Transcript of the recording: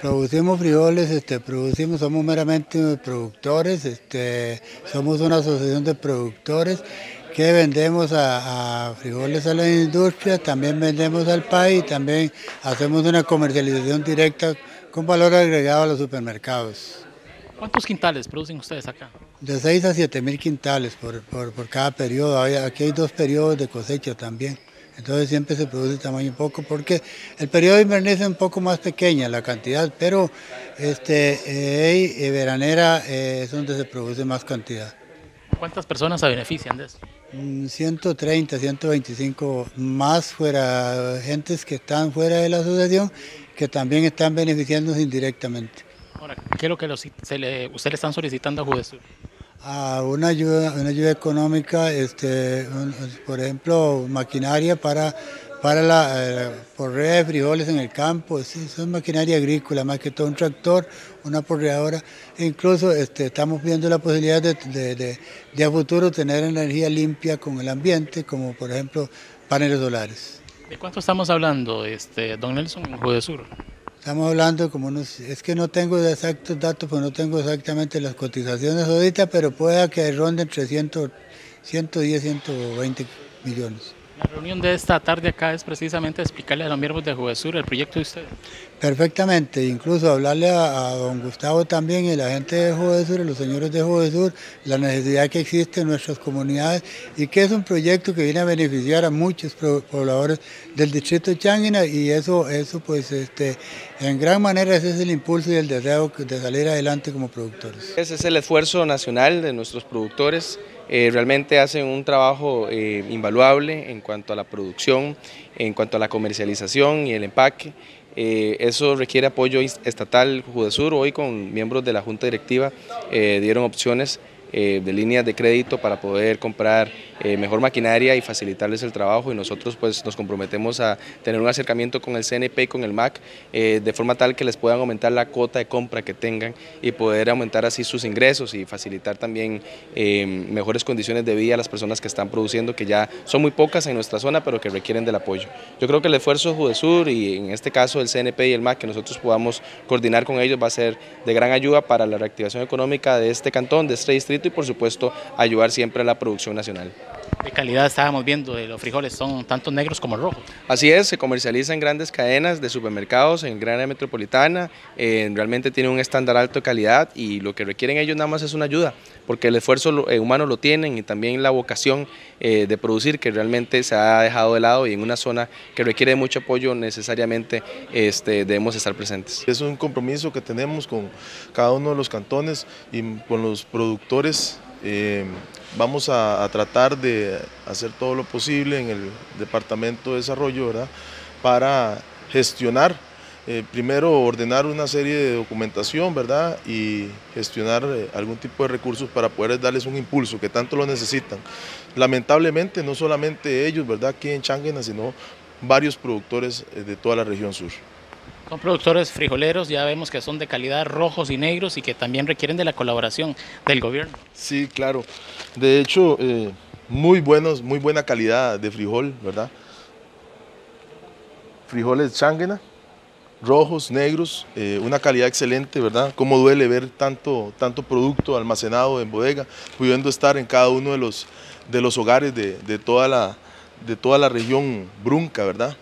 Producimos frijoles, este, producimos, somos meramente productores, este, somos una asociación de productores que vendemos a, frijoles a la industria, también vendemos al país, también hacemos una comercialización directa con valor agregado a los supermercados. ¿Cuántos quintales producen ustedes acá? De 6 a 7 mil quintales por, por cada periodo. Aquí hay dos periodos de cosecha también. Entonces siempre se produce tamaño poco porque el periodo de invernal es un poco más pequeña la cantidad, pero este, eh, veranera eh, es donde se produce más cantidad. ¿Cuántas personas se benefician de eso? 130, mm, 125 más fuera, gentes que están fuera de la asociación que también están beneficiándose indirectamente. Ahora, ¿qué es lo que se le, ustedes le están solicitando a Judesur? A una ayuda, una ayuda económica, este, por ejemplo, maquinaria para para la eh, porrea de frijoles en el campo, sí, eso es maquinaria agrícola, más que todo un tractor, una porreadora, e incluso este, estamos viendo la posibilidad de, de, de, a futuro tener energía limpia con el ambiente, como por ejemplo paneles solares. ¿De cuánto estamos hablando, este, don Nelson, en Sur? Estamos hablando como unos, es que no tengo exactos datos, pues no tengo exactamente las cotizaciones ahorita, pero pueda que ronde entre 100, 110, 120 millones. La reunión de esta tarde acá es precisamente explicarle a los miembros de Juvesur el proyecto de ustedes. Perfectamente, incluso hablarle a, don Gustavo también y la gente de Juvesur, los señores de Juvesur, la necesidad que existe en nuestras comunidades y que es un proyecto que viene a beneficiar a muchos pobladores del distrito de Changuina y eso, eso pues este, en gran manera ese es el impulso y el deseo de salir adelante como productores. Ese es el esfuerzo nacional de nuestros productores eh, realmente hacen un trabajo eh, invaluable en cuanto a la producción, en cuanto a la comercialización y el empaque. Eh, eso requiere apoyo estatal. Judesur hoy con miembros de la Junta Directiva dieron opciones eh, de líneas de crédito para poder comprar eh, mejor maquinaria y facilitarles el trabajo y nosotros pues nos comprometemos a tener un acercamiento con el CNP y con el MAC eh, de forma tal que les puedan aumentar la cuota de compra que tengan y poder aumentar así sus ingresos y facilitar también mejores condiciones de vida a las personas que están produciendo que ya son muy pocas en nuestra zona pero que requieren del apoyo. Yo creo que el esfuerzo de Judesur y en este caso el CNP y el MAC que nosotros podamos coordinar con ellos va a ser de gran ayuda para la reactivación económica de este cantón, de este distrito y por supuesto ayudar siempre a la producción nacional. ¿Qué calidad estábamos viendo de los frijoles? ¿Son tanto negros como rojos? Así es, se comercializa en grandes cadenas de supermercados en gran área metropolitana, eh, realmente tiene un estándar alto de calidad y lo que requieren ellos nada más es una ayuda, porque el esfuerzo eh, humano lo tienen y también la vocación eh, de producir que realmente se ha dejado de lado y en una zona que requiere mucho apoyo necesariamente este, debemos estar presentes. Es un compromiso que tenemos con cada uno de los cantones y con los productores eh, vamos a, tratar de hacer todo lo posible en el Departamento de Desarrollo ¿verdad? para gestionar, eh, primero ordenar una serie de documentación ¿verdad? y gestionar eh, algún tipo de recursos para poder darles un impulso que tanto lo necesitan. Lamentablemente no solamente ellos ¿verdad? aquí en Changuena, sino varios productores de toda la región sur. Son productores frijoleros, ya vemos que son de calidad rojos y negros y que también requieren de la colaboración del gobierno. Sí, claro. De hecho, eh, muy buenos, muy buena calidad de frijol, ¿verdad? Frijoles changuena, rojos, negros, eh, una calidad excelente, ¿verdad? Cómo duele ver tanto, tanto producto almacenado en bodega, pudiendo estar en cada uno de los, de los hogares de, toda la, de toda la región brunca, ¿verdad?